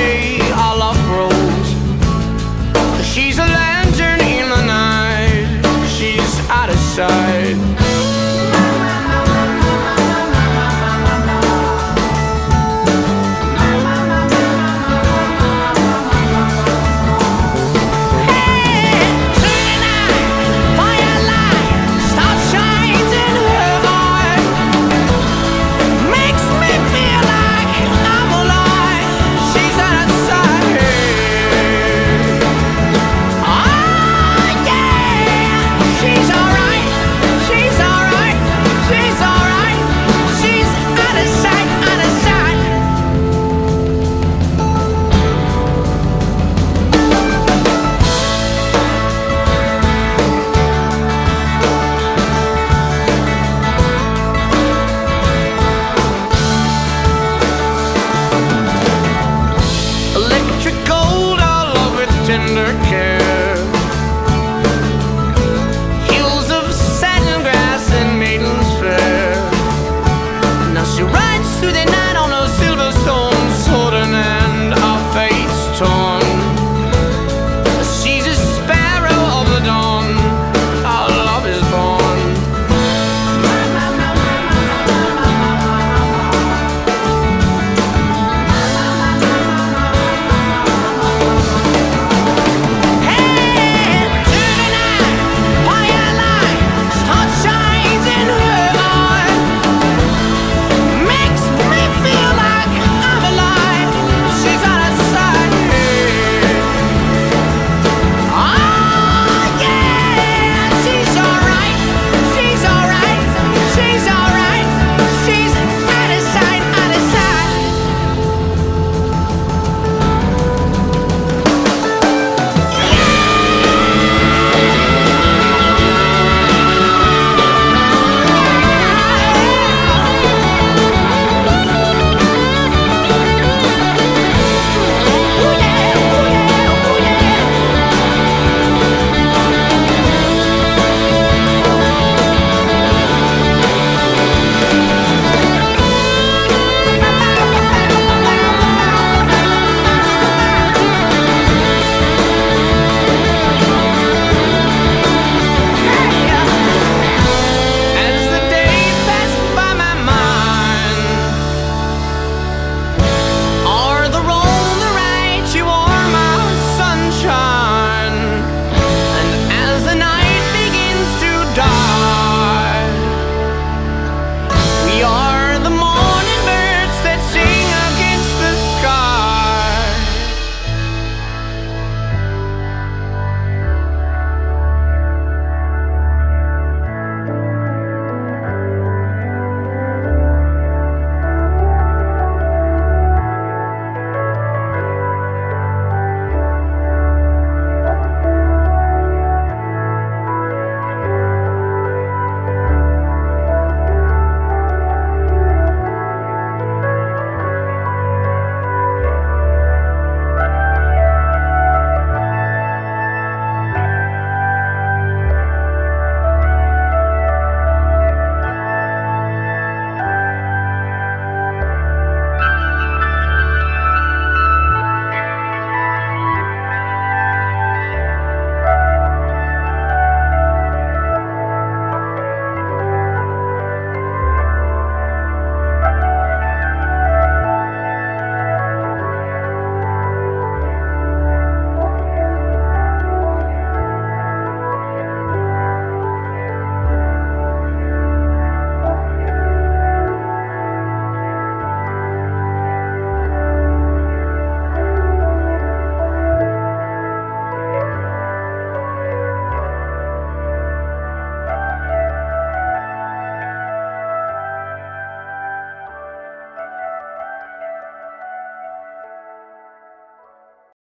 day